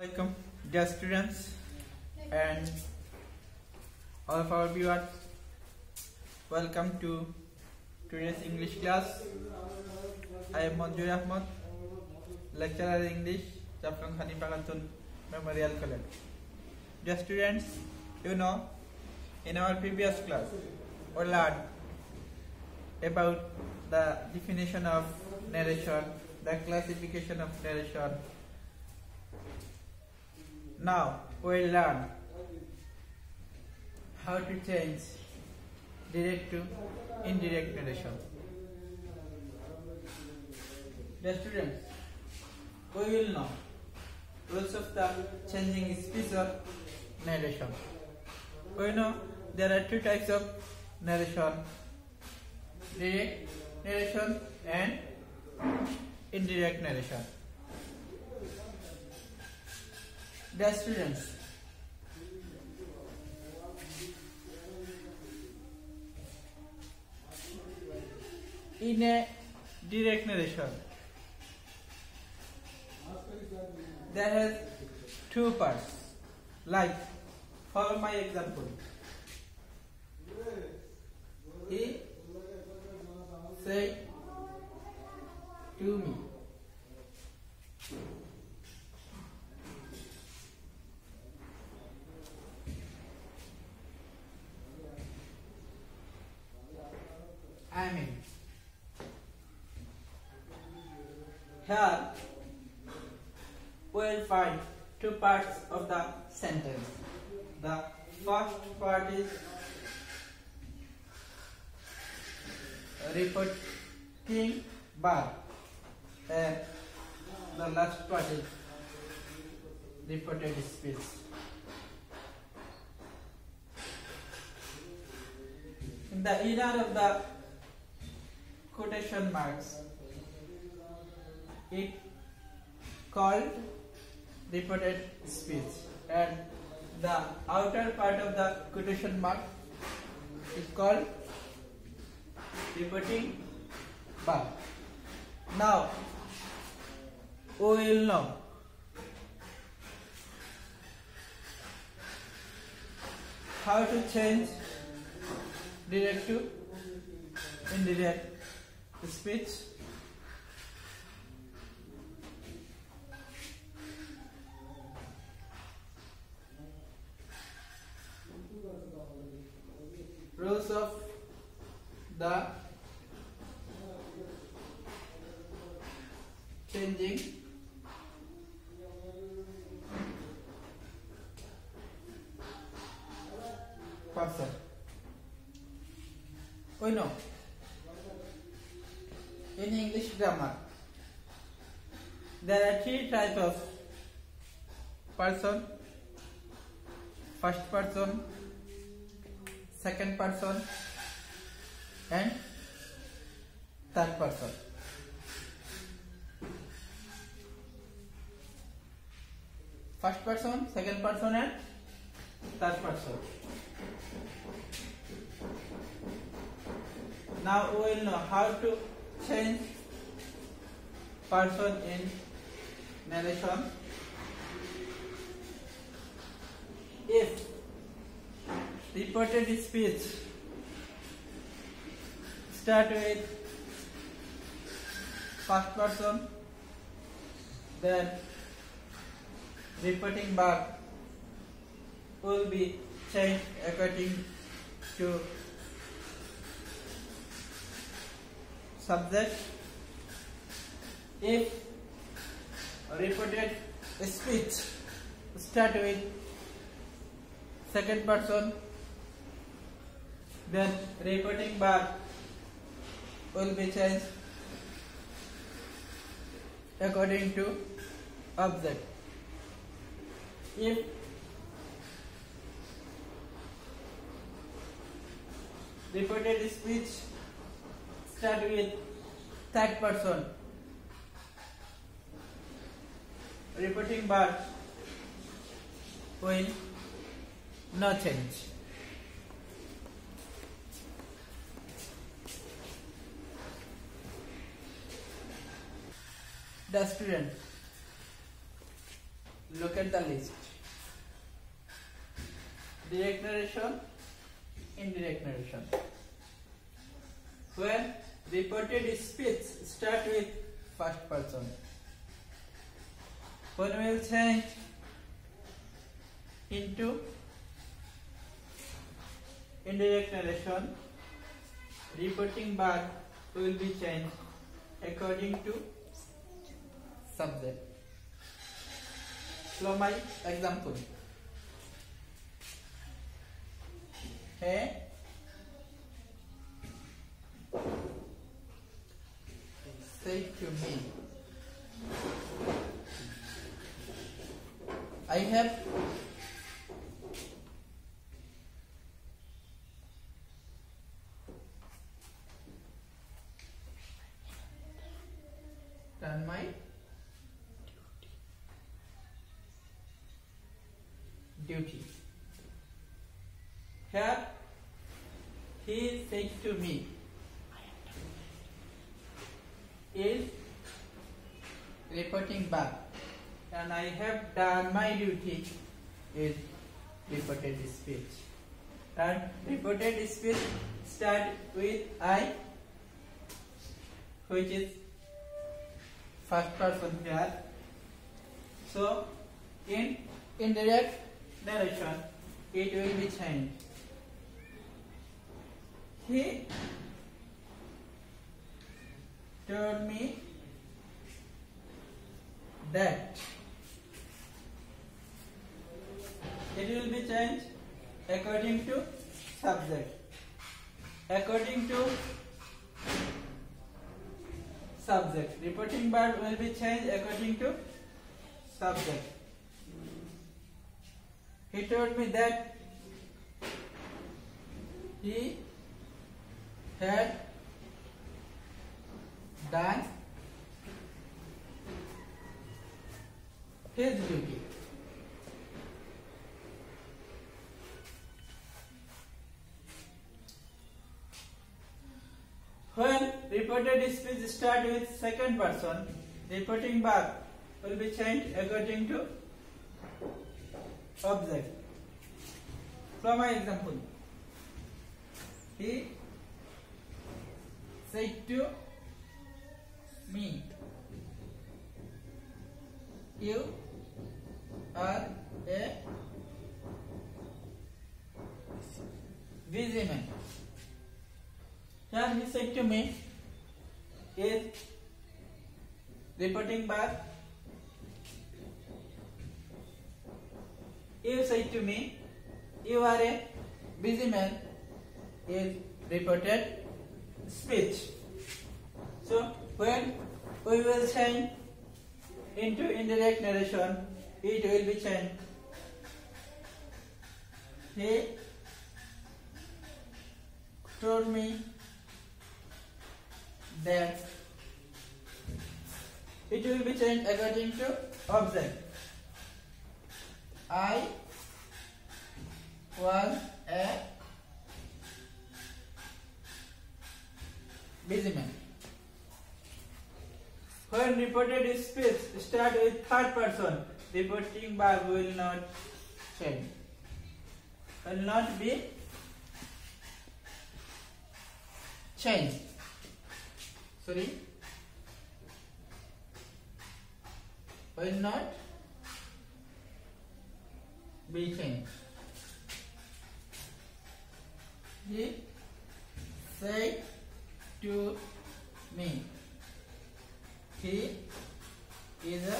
Welcome, dear students and all of our viewers. Welcome to today's English class. I am Manjur Ahmad, lecturer in English, Chapkan Khani Memorial College. Dear students, you know, in our previous class, we learned about the definition of narration, the classification of narration, now we'll learn how to change direct to indirect narration. The students, we will know rules of the changing speech of narration. We know there are two types of narration direct narration and indirect narration. Students, in a direct narration, there has two parts. Like, follow my example. He said to me. Mean, here we'll find two parts of the sentence. The first part is repeating verb, and the last part is reported speech. In the inner of the quotation marks. It called reported speech and the outer part of the quotation mark is called reporting verb. Now we will know how to change direct to indirect speech rules of the changing. Person we know in English grammar. There are three types of person. First person second person and third person. First person second person and third person. Now we will know how to change person in narration. If reported speech start with first person then reporting verb will be changed according to subject if reported speech start with second person then reporting verb will be changed according to object. If reported speech start with third person reporting verb will no change the student look at the list. Direct narration, indirect narration. When reported speech start with first person. When will change into indirect narration, reporting bar will be changed according to subject. So my example. Hey. Say to me. I have done my duty. Here he said to me is reporting back and I have done my duty is reported speech. And reported speech start with I which is first person here. So in indirect narration it will be changed. He told me that it will be changed according to subject. According to subject. Reporting verb will be changed according to subject. He told me that he had done his duty. When reported speech start with second person, reporting verb will be changed according to object. From my example, he said to you are a busy man. Here he said to me is reporting back. You said to me, you are a busy man is reported speech. So when we will change into indirect narration, it will be changed. He told me that it will be changed according to object. I was a busy man. When reported speech start with third person, reporting verb will not change. Will not be changed. Sorry. Will not be changed. He said to me, he is a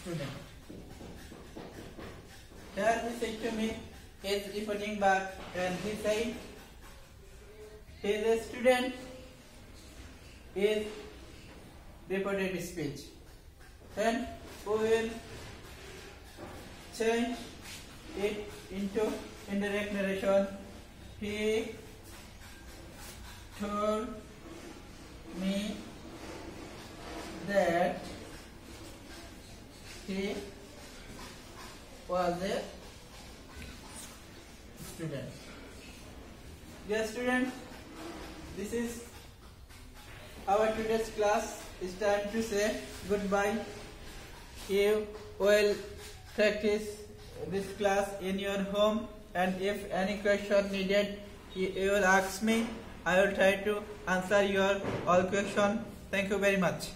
student. Here he said to me, he is reporting back and he said, he is a student, is reported speech. Then we will change it into indirect narration. He told me that he was a student. Dear student, this is our today's class. It's time to say goodbye. you will practice this class in your home and if any question needed you you will ask me I will try to answer your all question. Thank you very much